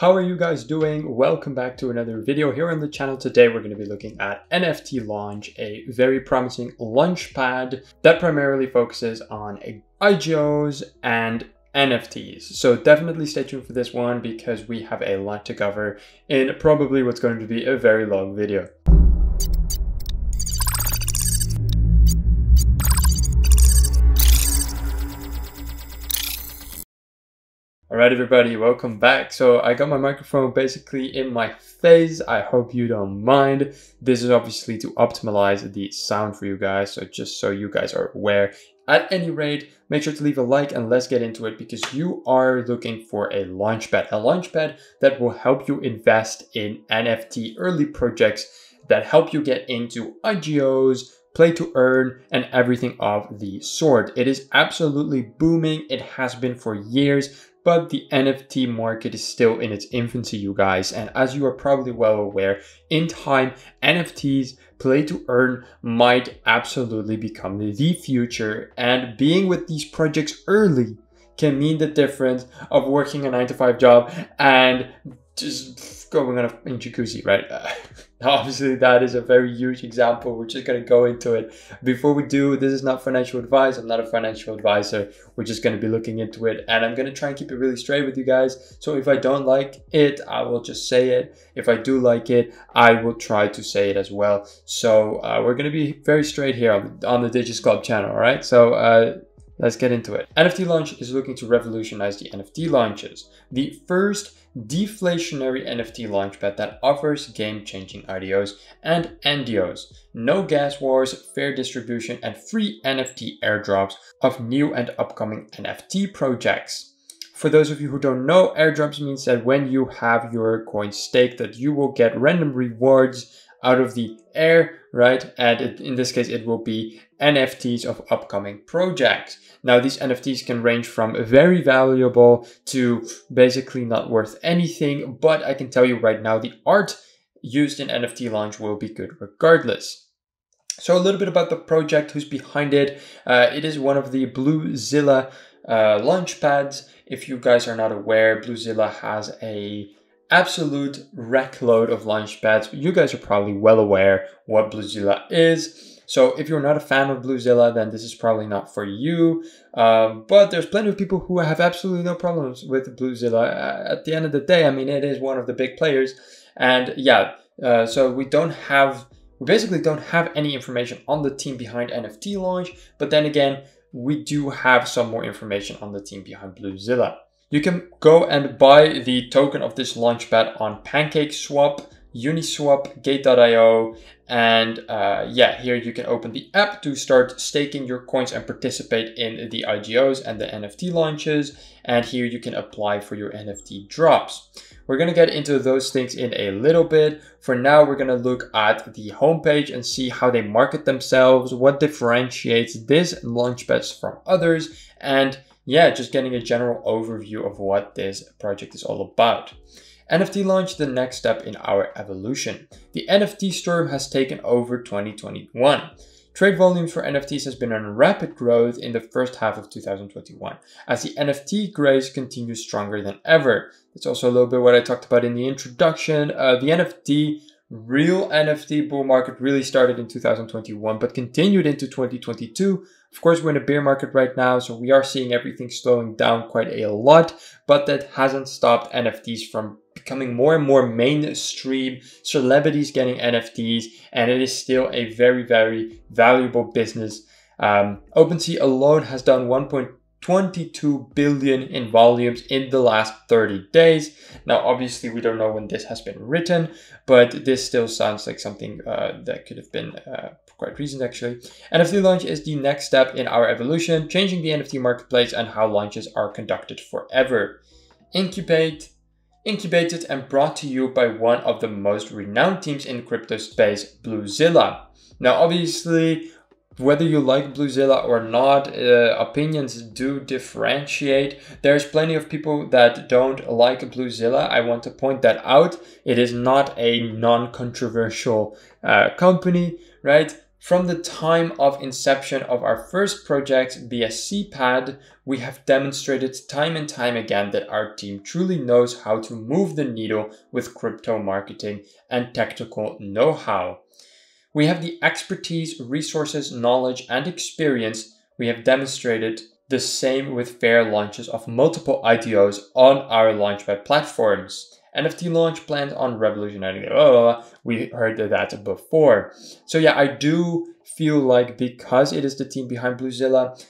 How are you guys doing? Welcome back to another video here on the channel. Today we're going to be looking at NFT Launch, a very promising launchpad that primarily focuses on IGOs and NFTs. So definitely stay tuned for this one because we have a lot to cover in probably what's going to be a very long video. Alright everybody, welcome back. So I got my microphone basically in my face. I hope you don't mind. This is obviously to optimize the sound for you guys. So just so you guys are aware. At any rate, make sure to leave a like and let's get into it because you are looking for a launchpad. A launchpad that will help you invest in NFT early projects that help you get into IGOs, play to earn, and everything of the sort. It is absolutely booming. It has been for years but the NFT market is still in its infancy, you guys. And as you are probably well aware, in time, NFTs, play to earn, might absolutely become the future. And being with these projects early can mean the difference of working a nine to five job and just going on a jacuzzi, right? obviously that is a very huge example. We're just going to go into it. Before we do this is not financial advice. I'm not a financial advisor. We're just going to be looking into it and i'm going to try and keep it really straight with you guys. So if i don't like it i will just say it. If i do like it i will try to say it as well. So uh, we're going to be very straight here on, on the digits club channel all right? So uh, Let's get into it. NFT Launch is looking to revolutionize the NFT launches. The first deflationary NFT launchpad that offers game-changing IDOs and NDOs, no gas wars, fair distribution, and free NFT airdrops of new and upcoming NFT projects. For those of you who don't know, airdrops means that when you have your coin staked that you will get random rewards out of the air, right? And it, in this case, it will be NFTs of upcoming projects. Now, these NFTs can range from very valuable to basically not worth anything, but I can tell you right now, the art used in NFT launch will be good regardless. So a little bit about the project, who's behind it. Uh, it is one of the Bluezilla uh, launch pads. If you guys are not aware, Bluezilla has a absolute rack load of launch pads. You guys are probably well aware what Bluezilla is. So if you're not a fan of Bluezilla, then this is probably not for you. Um, but there's plenty of people who have absolutely no problems with Bluezilla. Uh, at the end of the day, I mean, it is one of the big players. And yeah, uh, so we don't have, we basically don't have any information on the team behind NFT launch. But then again, we do have some more information on the team behind Bluezilla. You can go and buy the token of this launchpad on PancakeSwap Uniswap, Gate.io, and uh, yeah, here you can open the app to start staking your coins and participate in the IGOs and the NFT launches. And here you can apply for your NFT drops. We're to get into those things in a little bit. For now, we're to look at the homepage and see how they market themselves, what differentiates this launchpads from others, and yeah, just getting a general overview of what this project is all about. NFT launch the next step in our evolution. The NFT storm has taken over 2021. Trade volumes for NFTs has been on rapid growth in the first half of 2021 as the NFT craze continues stronger than ever. That's also a little bit what I talked about in the introduction. Uh, the NFT real NFT bull market really started in 2021 but continued into 2022 of course, we're in a bear market right now, so we are seeing everything slowing down quite a lot, but that hasn't stopped NFTs from becoming more and more mainstream, celebrities getting NFTs, and it is still a very, very valuable business. Um, OpenSea alone has done 1.22 billion in volumes in the last 30 days. Now, obviously, we don't know when this has been written, but this still sounds like something uh, that could have been uh, quite recent actually. NFT launch is the next step in our evolution, changing the NFT marketplace and how launches are conducted forever. Incubate, incubated and brought to you by one of the most renowned teams in crypto space, Bluezilla. Now, obviously, whether you like Bluezilla or not, uh, opinions do differentiate. There's plenty of people that don't like Bluezilla. I want to point that out. It is not a non-controversial uh, company, right? From the time of inception of our first project, BSC Pad, we have demonstrated time and time again that our team truly knows how to move the needle with crypto marketing and technical know-how. We have the expertise, resources, knowledge, and experience. We have demonstrated the same with fair launches of multiple IDOs on our Launchpad platforms. NFT launch planned on revolutionary. Oh, we heard that before. So yeah, I do feel like because it is the team behind Bluezilla,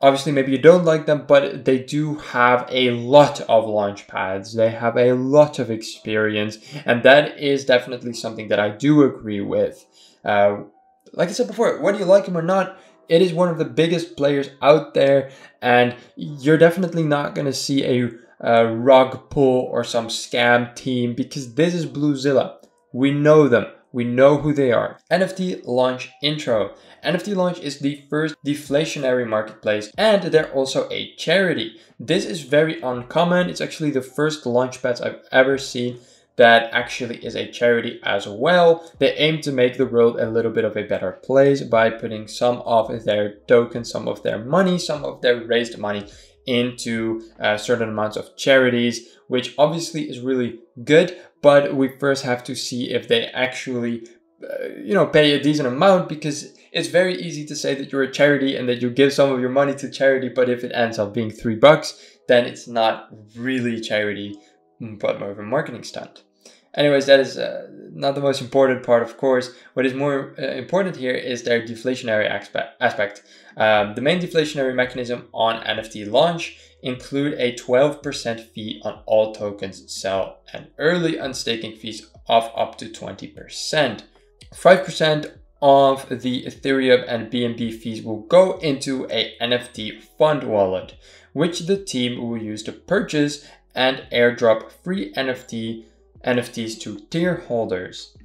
obviously maybe you don't like them, but they do have a lot of launch pads. They have a lot of experience, and that is definitely something that I do agree with. Uh, like I said before, whether you like him or not, it is one of the biggest players out there, and you're definitely not going to see a a rug pull or some scam team because this is Bluezilla. We know them. We know who they are. NFT Launch Intro. NFT Launch is the first deflationary marketplace and they're also a charity. This is very uncommon. It's actually the first launchpads I've ever seen that actually is a charity as well. They aim to make the world a little bit of a better place by putting some of their tokens, some of their money, some of their raised money into uh, certain amounts of charities, which obviously is really good. But we first have to see if they actually, uh, you know, pay a decent amount because it's very easy to say that you're a charity and that you give some of your money to charity. But if it ends up being three bucks, then it's not really charity, but more of a marketing stunt. Anyways, that is uh, not the most important part, of course. What is more uh, important here is their deflationary aspect. Um, the main deflationary mechanism on NFT launch include a 12% fee on all tokens sell and early unstaking fees of up to 20%. 5% of the Ethereum and BNB fees will go into a NFT fund wallet, which the team will use to purchase and airdrop free NFT NFTs to tier holders.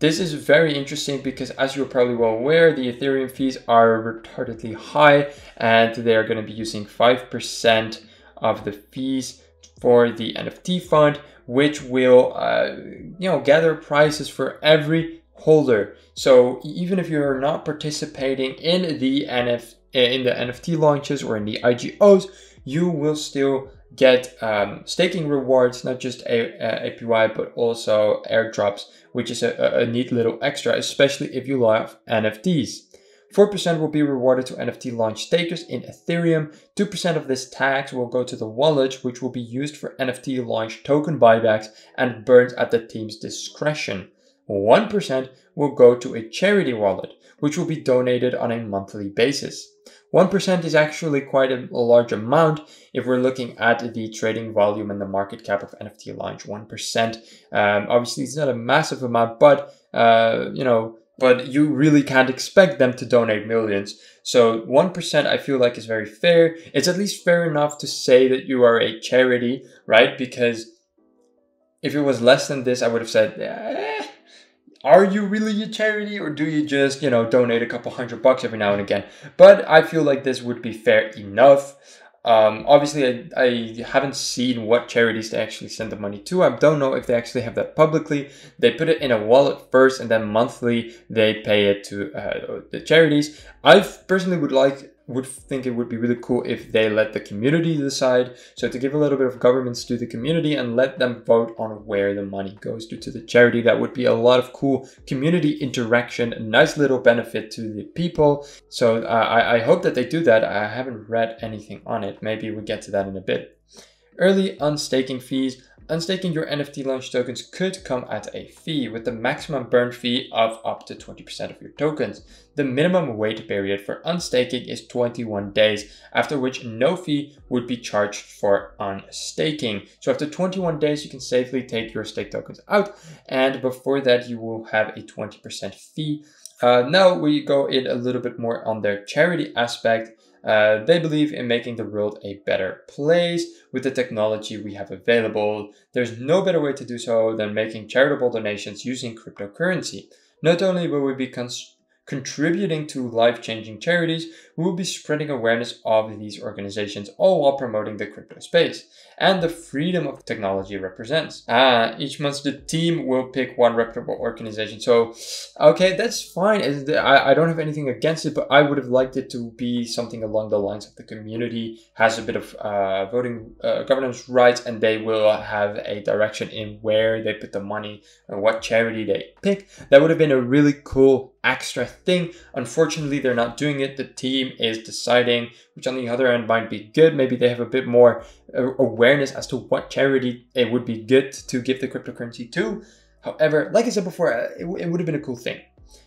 This is very interesting because as you're probably well aware, the Ethereum fees are retardedly high and they're going to be using 5% of the fees for the NFT fund, which will, uh, you know, gather prices for every holder. So even if you're not participating in the NF in the NFT launches or in the IGOs, you will still get um, staking rewards, not just a, a, APY, but also airdrops, which is a, a neat little extra, especially if you love NFTs. 4% will be rewarded to NFT launch stakers in Ethereum. 2% of this tax will go to the wallet, which will be used for NFT launch token buybacks and burned at the team's discretion. 1% will go to a charity wallet, which will be donated on a monthly basis. 1% is actually quite a, large amount if we're looking at the trading volume and the market cap of NFT launch. 1%. Um, obviously, it's not a massive amount, but, uh, you know, but you really can't expect them to donate millions. So 1% I feel like is very fair. It's at least fair enough to say that you are a charity, right? Because if it was less than this, I would have said, eh, are you really a charity or do you just, you know, donate a couple hundred bucks every now and again? But I feel like this would be fair enough. Um, obviously, I, I haven't seen what charities they actually send the money to. I don't know if they actually have that publicly. They put it in a wallet first and then monthly they pay it to uh, the charities. I personally would like would think it would be really cool if they let the community decide. So to give a little bit of governance to the community and let them vote on where the money goes to, to the charity, that would be a lot of cool community interaction, a nice little benefit to the people. So uh, I, I hope that they do that. I haven't read anything on it. Maybe we get to that in a bit. Early unstaking fees. Unstaking your NFT launch tokens could come at a fee with the maximum burn fee of up to 20% of your tokens. The minimum wait period for unstaking is 21 days, after which no fee would be charged for unstaking. So after 21 days, you can safely take your stake tokens out, and before that, you will have a 20% fee. Uh, now we go in a little bit more on their charity aspect. Uh, they believe in making the world a better place with the technology we have available. There's no better way to do so than making charitable donations using cryptocurrency. Not only will we be contributing to life changing charities, we will be spreading awareness of these organizations all while promoting the crypto space and the freedom of technology represents. Uh, each month the team will pick one reputable organization. So, okay, that's fine. I, I don't have anything against it, but I would have liked it to be something along the lines of the community has a bit of uh, voting uh, governance rights and they will have a direction in where they put the money and what charity they pick. That would have been a really cool extra thing. Unfortunately, they're not doing it. The team is deciding, which on the other end might be good. Maybe they have a bit more uh, awareness as to what charity it would be good to give the cryptocurrency to. However, like I said before, uh, it, it would have been a cool thing.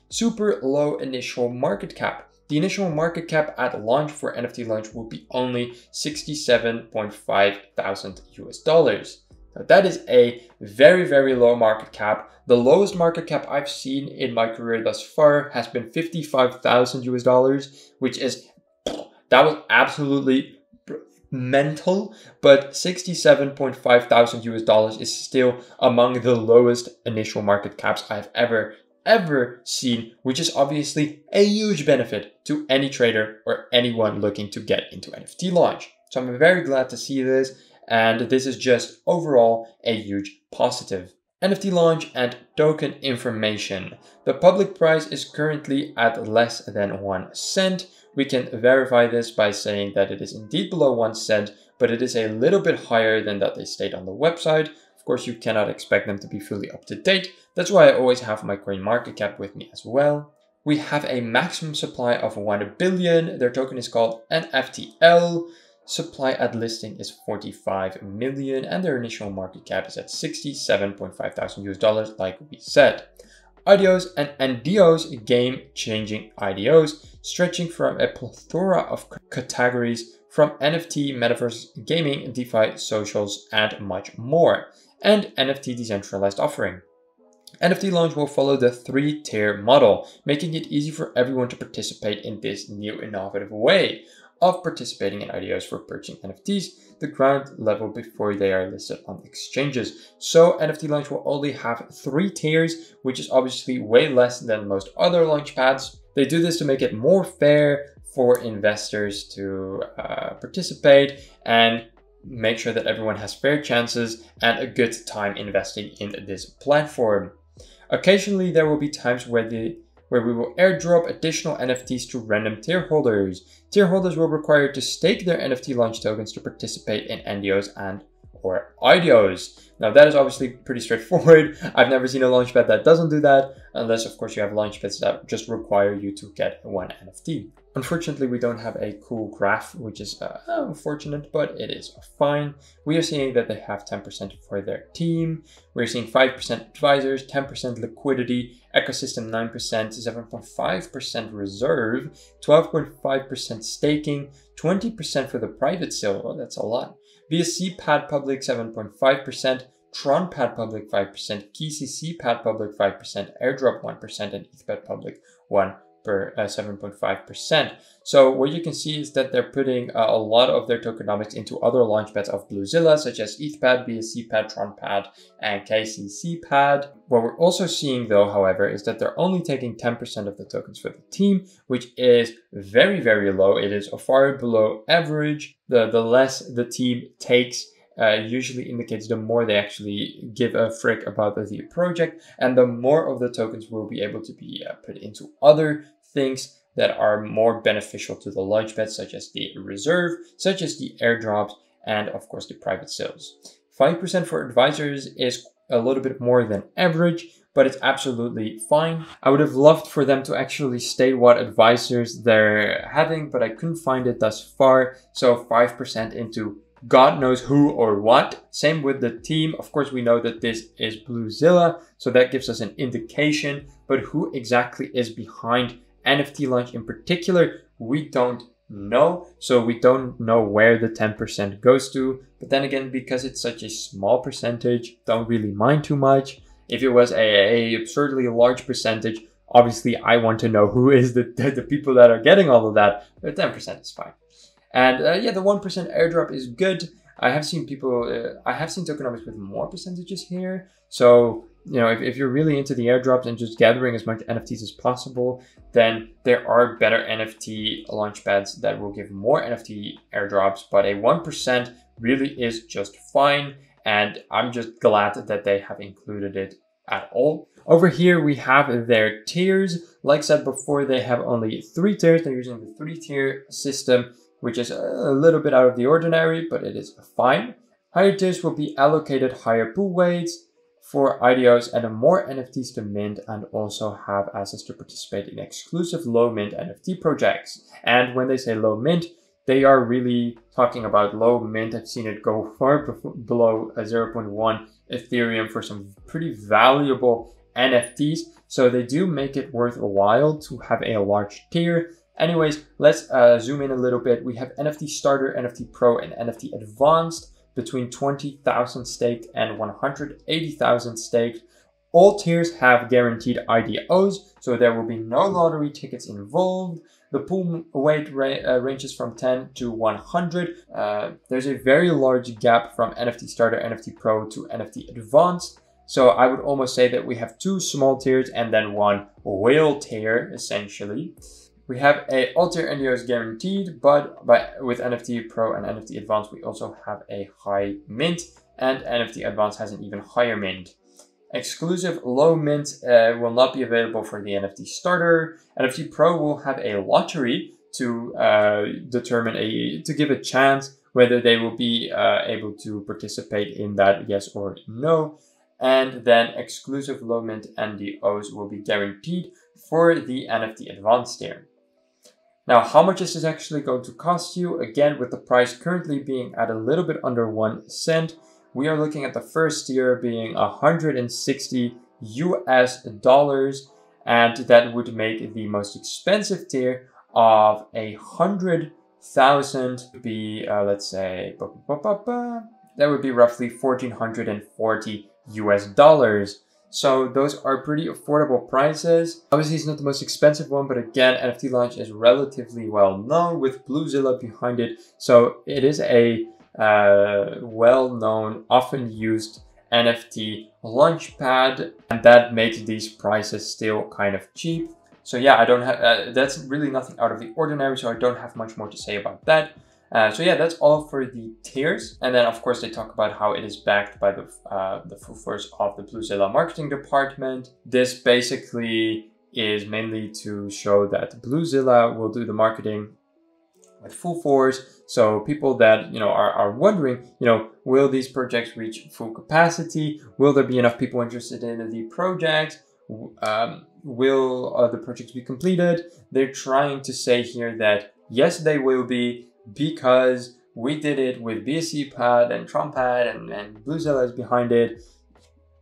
Super low initial market cap. The initial market cap at launch for NFT launch will be only 67.5 thousand US dollars. Now that is a very, very low market cap. The lowest market cap I've seen in my career thus far has been 55,000 US dollars, which is, that was absolutely mental, but 67.5 thousand US dollars is still among the lowest initial market caps I've ever ever seen, which is obviously a huge benefit to any trader or anyone looking to get into NFT launch. So I'm very glad to see this, and this is just overall a huge positive. NFT launch and token information. The public price is currently at less than one cent. We can verify this by saying that it is indeed below one cent, but it is a little bit higher than that they state on the website. Of course, you cannot expect them to be fully up to date. That's why I always have my coin market cap with me as well. We have a maximum supply of 1 billion. Their token is called NFTL. Supply at listing is 45 million and their initial market cap is at 67.5 thousand US dollars, like we said. IDOs and NDOs, game-changing IDOs, stretching from a plethora of categories from NFT, metaverse, gaming, DeFi, socials, and much more and NFT decentralized offering. NFT launch will follow the three tier model, making it easy for everyone to participate in this new innovative way of participating in IDOs for purchasing NFTs, the ground level before they are listed on exchanges. So NFT launch will only have three tiers, which is obviously way less than most other launch pads. They do this to make it more fair for investors to uh, participate and make sure that everyone has fair chances and a good time investing in this platform. Occasionally, there will be times where the where we will airdrop additional NFTs to random tier holders. Tier holders will require to stake their NFT launch tokens to participate in NDOs and or IDOs. Now that is obviously pretty straightforward. I've never seen a launchpad that doesn't do that, unless of course you have launchpads that just require you to get one NFT. Unfortunately, we don't have a cool graph, which is uh, unfortunate, but it is fine. We are seeing that they have 10% for their team. We're seeing 5% advisors, 10% liquidity, ecosystem 9%, 7.5% reserve, 12.5% staking, 20% for the private sale. Oh, that's a lot. BSC Pad Public 7.5%, Tron Pad Public 5%, KCC Pad Public 5%, Airdrop 1%, and ETHPad Public 1 per 7.5%. Uh, so what you can see is that they're putting uh, a lot of their tokenomics into other launchpads of Bluezilla, such as ETHPad, BSCPad, TronPad, and KCCPad. What we're also seeing though, however, is that they're only taking 10% of the tokens for the team, which is very, very low. It is far below average. The, the less the team takes, uh, usually indicates the more they actually give a frick about the project and the more of the tokens will be able to be uh, put into other things that are more beneficial to the launchpad, such as the reserve, such as the airdrops, and of course the private sales. 5% for advisors is a little bit more than average, but it's absolutely fine. I would have loved for them to actually state what advisors they're having, but I couldn't find it thus far. So 5% into God knows who or what. Same with the team. Of course, we know that this is Bluezilla, so that gives us an indication. But who exactly is behind NFT launch in particular, we don't know. So we don't know where the 10% goes to. But then again, because it's such a small percentage, don't really mind too much. If it was a, a absurdly large percentage, obviously I want to know who is the, the people that are getting all of that. But 10% is fine. And uh, yeah, the 1% airdrop is good. I have seen people, uh, I have seen tokenomics with more percentages here. So you know, if, if you're really into the airdrops and just gathering as much NFTs as possible, then there are better NFT launchpads that will give more NFT airdrops, but a 1% really is just fine. And I'm just glad that they have included it at all. Over here, we have their tiers. Like I said before, they have only three tiers. They're using the three tier system, which is a little bit out of the ordinary, but it is fine. Higher tiers will be allocated higher pool weights for IDOs and more NFTs to mint and also have access to participate in exclusive low mint NFT projects. And when they say low mint, they are really talking about low mint. I've seen it go far below uh, 0.1 Ethereum for some pretty valuable NFTs. So they do make it worth a while to have a large tier. Anyways, let's uh, zoom in a little bit. We have NFT Starter, NFT Pro, and NFT Advanced between 20,000 staked and 180,000 staked. All tiers have guaranteed IDOs, so there will be no lottery tickets involved. The pool weight ra uh, ranges from 10 to 100. Uh, there's a very large gap from NFT Starter, NFT Pro to NFT Advanced. So I would almost say that we have two small tiers and then one whale tier, essentially. We have a Altair NDOs guaranteed, but by, with NFT Pro and NFT Advanced, we also have a high mint, and NFT Advanced has an even higher mint. Exclusive low mint uh, will not be available for the NFT starter. NFT Pro will have a lottery to uh, determine a to give a chance whether they will be uh, able to participate in that yes or no. And then exclusive low mint NDOs will be guaranteed for the NFT Advanced tier. Now, how much is this actually going to cost you? Again, with the price currently being at a little bit under one cent, we are looking at the first tier being 160 US dollars, and that would make the most expensive tier of a hundred thousand be uh, let's say that would be roughly 1440 US dollars. So those are pretty affordable prices. Obviously it's not the most expensive one, but again, NFT Launch is relatively well known with Bluezilla behind it. So it is a uh, well-known, often used NFT launchpad, and that makes these prices still kind of cheap. So yeah, I don't have, uh, that's really nothing out of the ordinary, so I don't have much more to say about that. Uh, so yeah, that's all for the tiers. And then of course they talk about how it is backed by the, uh, the full force of the Bluezilla marketing department. This basically is mainly to show that Bluezilla will do the marketing with full force. So people that, you know, are, are wondering, you know, will these projects reach full capacity? Will there be enough people interested in the projects? Um, will uh, the projects be completed? They're trying to say here that yes, they will be, because we did it with BSC Pad and TronPad and, and Bluezilla is behind it.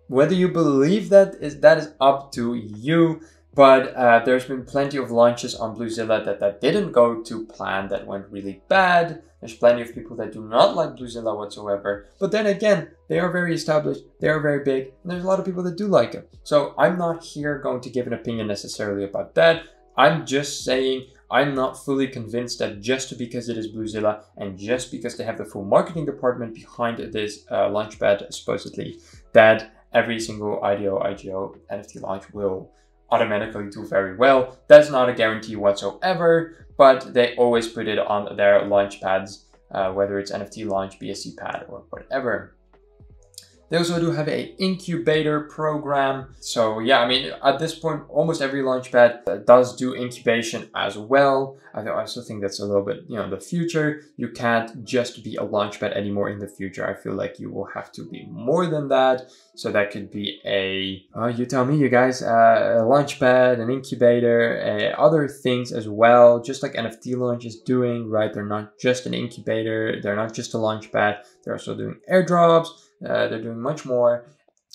Whether you believe that is that is up to you, but uh, there's been plenty of launches on Bluezilla that, that didn't go to plan, that went really bad. There's plenty of people that do not like Bluezilla whatsoever. But then again, they are very established, they are very big, and there's a lot of people that do like them. So I'm not here going to give an opinion necessarily about that. I'm just saying I'm not fully convinced that just because it is Bluezilla and just because they have the full marketing department behind this uh, launchpad, supposedly, that every single IDO, IGO, NFT launch will automatically do very well. That's not a guarantee whatsoever, but they always put it on their launchpads, uh, whether it's NFT launch, BSC pad, or whatever. They also do have a incubator program. So yeah, I mean, at this point, almost every launchpad does do incubation as well. I also think that's a little bit, you know, the future. You can't just be a launchpad anymore in the future. I feel like you will have to be more than that. So that could be a, uh, you tell me, you guys, uh, a launchpad, an incubator, uh, other things as well, just like NFT Launch is doing, right? They're not just an incubator. They're not just a launchpad. They're also doing airdrops uh, they're doing much more.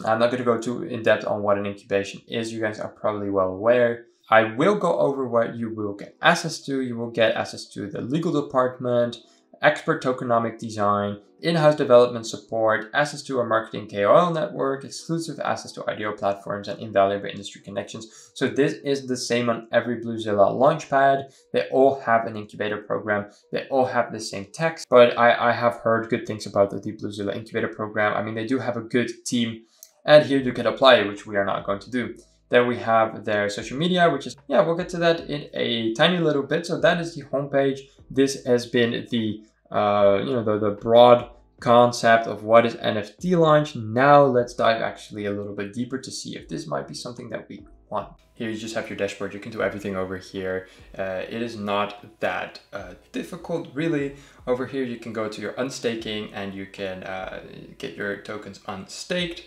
I'm not going to go too in depth on what an incubation is. You guys are probably well aware. I will go over what you will get access to. You will get access to the legal department, expert tokenomic design, in-house development support, access to our marketing KOL network, exclusive access to IDO platforms, and invaluable industry connections. So this is the same on every Bluezilla launchpad. They all have an incubator program. They all have the same text, but I, I have heard good things about the Deep Bluezilla incubator program. I mean, they do have a good team And here you can apply which we are not going to do. Then we have their social media, which is, yeah, we'll get to that in a tiny little bit. So that is the homepage. This has been the, uh, you know, the, the broad concept of what is NFT launch. Now let's dive actually a little bit deeper to see if this might be something that we want. Here you just have your dashboard. You can do everything over here. Uh, it is not that uh, difficult really. Over here you can go to your unstaking and you can uh, get your tokens unstaked.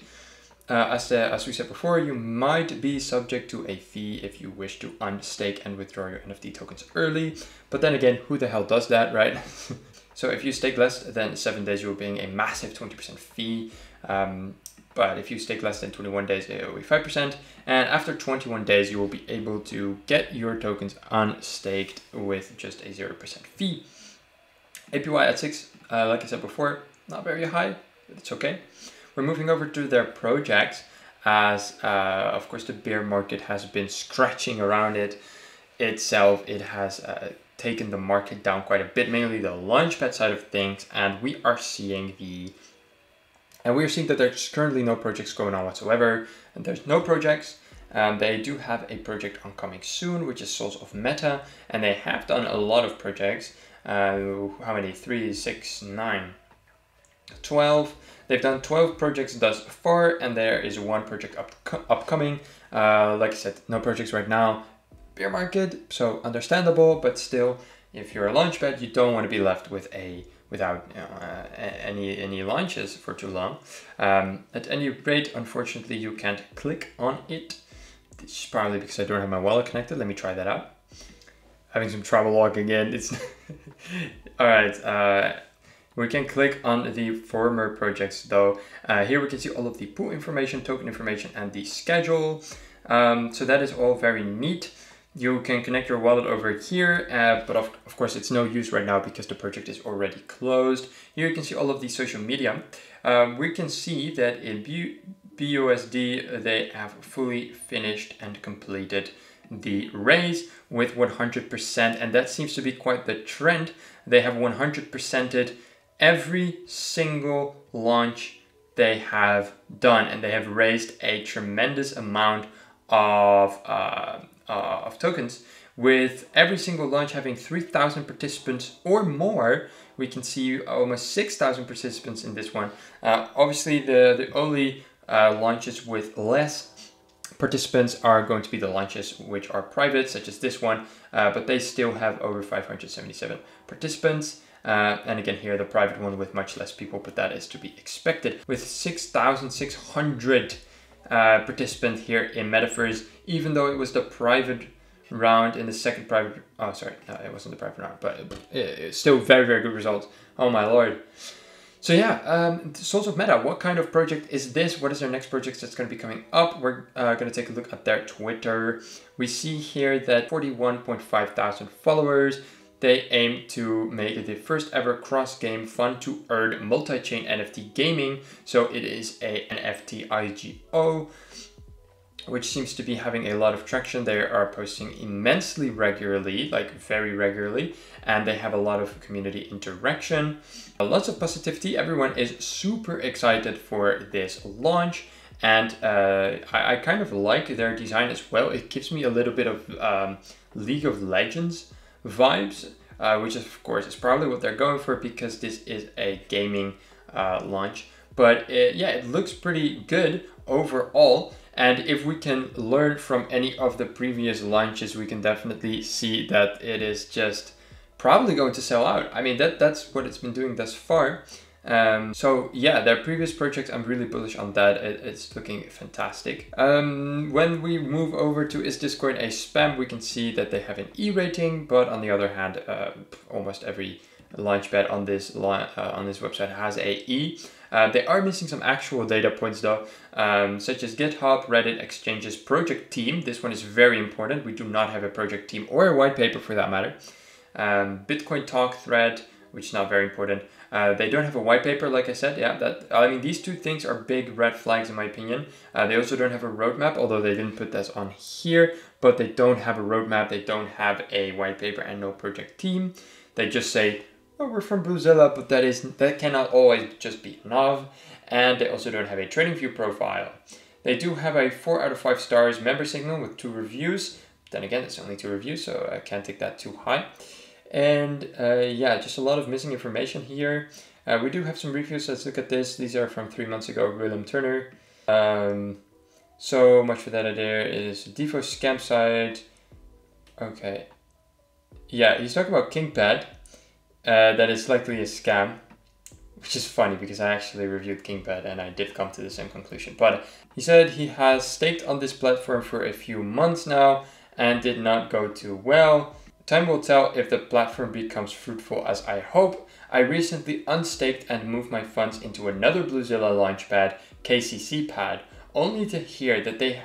Uh, as, uh, as we said before, you might be subject to a fee if you wish to unstake and withdraw your NFT tokens early. But then again, who the hell does that, right? so if you stake less than seven days, you're paying a massive 20% fee. Um, but if you stake less than 21 days, it will be 5%. And after 21 days, you will be able to get your tokens unstaked with just a 0% fee. APY at 6, uh, like I said before, not very high, but it's okay. We're moving over to their projects as, uh, of course, the bear market has been scratching around it itself. It has uh, taken the market down quite a bit, mainly the launchpad side of things, and we are seeing the and we are seeing that there's currently no projects going on whatsoever, and there's no projects. Um, they do have a project oncoming soon, which is Souls of Meta, and they have done a lot of projects. Uh, how many? Three, six, nine, twelve. They've done 12 projects thus far, and there is one project up upcoming. Uh, like I said, no projects right now. Bear market, so understandable, but still, if you're a lunch launchpad, you don't want to be left with a without you know, uh, any any launches for too long. Um, at any rate, unfortunately, you can't click on it. Is probably because I don't have my wallet connected. Let me try that out. Having some trouble logging in. It's all right. Uh, we can click on the former projects though. Uh, here we can see all of the pool information, token information, and the schedule. Um, so that is all very neat. You can connect your wallet over here, uh, but of, of course it's no use right now because the project is already closed. Here you can see all of the social media. Um, we can see that in B BUSD they have fully finished and completed the raise with 100% and that seems to be quite the trend. They have 100%ed every single launch they have done and they have raised a tremendous amount of, uh, uh, of tokens with every single launch having 3000 participants or more we can see almost 6000 participants in this one uh, obviously the the only uh, launches with less participants are going to be the launches which are private such as this one uh, but they still have over 577 participants uh, and again here the private one with much less people, but that is to be expected. With 6,600 uh, participants here in Metaverse, even though it was the private round in the second private, oh sorry, no, it wasn't the private round, but it, it's still very, very good results. Oh my lord. So yeah, um, Souls of Meta, what kind of project is this? What is their next project that's going to be coming up? We're uh, going to take a look at their Twitter. We see here that 41.5 thousand followers, they aim to make it the first ever cross-game fun-to-earn multi-chain NFT gaming. So it is a NFT IGO, which seems to be having a lot of traction. They are posting immensely regularly, like very regularly, and they have a lot of community interaction. Lots of positivity. Everyone is super excited for this launch. And uh, I, I, kind of like their design as well. It gives me a little bit of um, League of Legends vibes, uh, which of course is probably what they're going for because this is a gaming uh, launch. But it, yeah, it looks pretty good overall. And if we can learn from any of the previous launches, we can definitely see that it is just probably going to sell out. I mean, that that's what it's been doing thus far. Um, so yeah, their previous project, I'm really bullish on that. It, it's looking fantastic. Um, when we move over to Is This Coin A Scam, we can see that they have an E rating, but on the other hand, uh, almost every launchpad on this uh, on this website has a E. Uh, they are missing some actual data points though, um, such as GitHub, Reddit, Exchanges, project team. This one is very important. We do not have a project team or a white paper for that matter. Um, Bitcoin talk thread, which is not very important. Uh, they don't have a white paper, like I said. Yeah, that I mean, these two things are big red flags in my opinion. Uh, they also don't have a roadmap, although they didn't put that on here. But they don't have a roadmap. They don't have a white paper and no project team. They just say, "Oh, we're from Bluezilla," but that is that cannot always just be enough. and they also don't have a TradingView profile. They do have a 4 out of 5 stars member signal with 2 reviews. Then again, it's only 2 reviews, so I can't take that too high. And uh, yeah, just a lot of missing information here. Uh, we do have some reviews. Let's look at this. These are from three months ago. William Turner. Um, so much for that idea. Is Defo scam site. Okay. Yeah, he's talking about KingPad. Uh, that is likely a scam. Which is funny because I actually reviewed KingPad and I did come to the same conclusion. But he said he has staked on this platform for a few months now and did not go too well. Time will tell if the platform becomes fruitful as I hope. I recently unstaked and moved my funds into another Bluezilla launchpad, KCC Pad, only to hear that they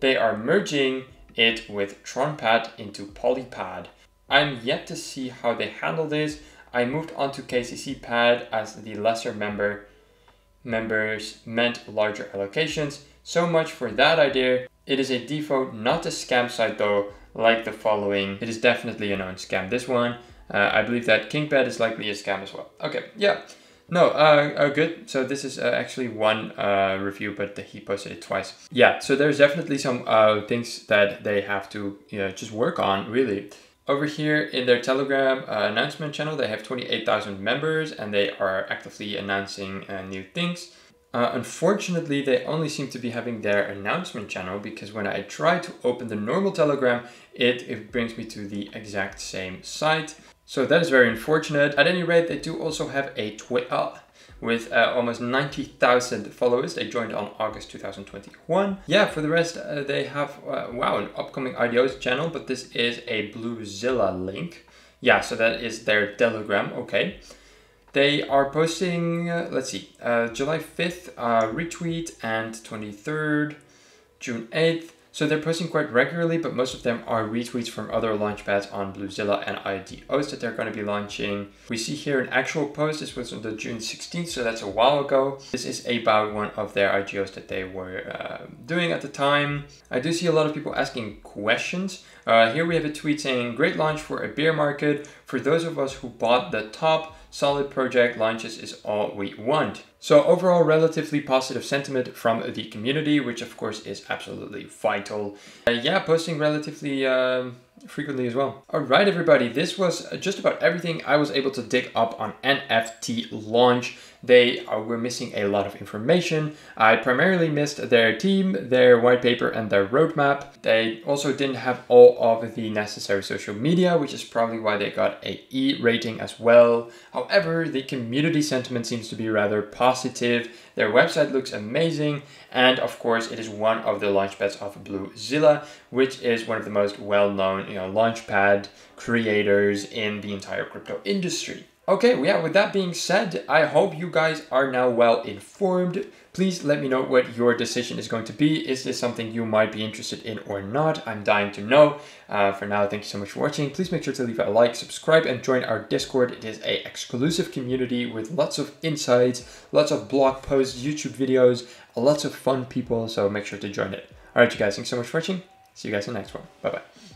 they are merging it with TronPad into Polypad. I'm yet to see how they handle this. I moved on to KCC Pad as the lesser member members meant larger allocations. So much for that idea. It is a default, not a scam site though, like the following. It is definitely a known scam. This one, uh, I believe that KingPad is likely a scam as well. Okay, yeah. No, uh, uh, good. So this is uh, actually one uh, review, but he posted it twice. Yeah, so there's definitely some uh, things that they have to you know, just work on, really. Over here in their Telegram uh, announcement channel, they have 28,000 members and they are actively announcing uh, new things. Uh, unfortunately, they only seem to be having their announcement channel because when I try to open the normal Telegram, it, it brings me to the exact same site. So that is very unfortunate. At any rate, they do also have a Twitter with uh, almost 90,000 followers. They joined on August 2021. Yeah, for the rest, uh, they have, uh, wow, an upcoming IDOs channel, but this is a Bluezilla link. Yeah, so that is their Telegram, okay. They are posting, uh, let's see, uh, July 5th, uh, retweet, and 23rd, June 8th. So they're posting quite regularly, but most of them are retweets from other launchpads on Bluezilla and IDOs that they're going to be launching. We see here an actual post. This was on the June 16th, so that's a while ago. This is about one of their IGOs that they were uh, doing at the time. I do see a lot of people asking questions. Uh, here we have a tweet saying, great launch for a beer market. For those of us who bought the top, solid project launches is all we want. So overall, relatively positive sentiment from the community, which of course is absolutely vital. Uh, yeah, posting relatively um, frequently as well. All right, everybody, this was just about everything I was able to dig up on NFT launch. They uh, were missing a lot of information. I primarily missed their team, their white paper, and their roadmap. They also didn't have all of the necessary social media, which is probably why they got a E rating as well. However, the community sentiment seems to be rather positive. Their website looks amazing, and of course, it is one of the launchpads of Bluezilla, which is one of the most well-known, you know, launchpad creators in the entire crypto industry. Okay, yeah, with that being said, I hope you guys are now well informed. Please let me know what your decision is going to be. Is this something you might be interested in or not? I'm dying to know. Uh, for now, thank you so much for watching. Please make sure to leave a like, subscribe, and join our Discord. It is a exclusive community with lots of insights, lots of blog posts, YouTube videos, lots of fun people, so make sure to join it. Alright, you guys, thanks so much for watching. See you guys in the next one. Bye-bye.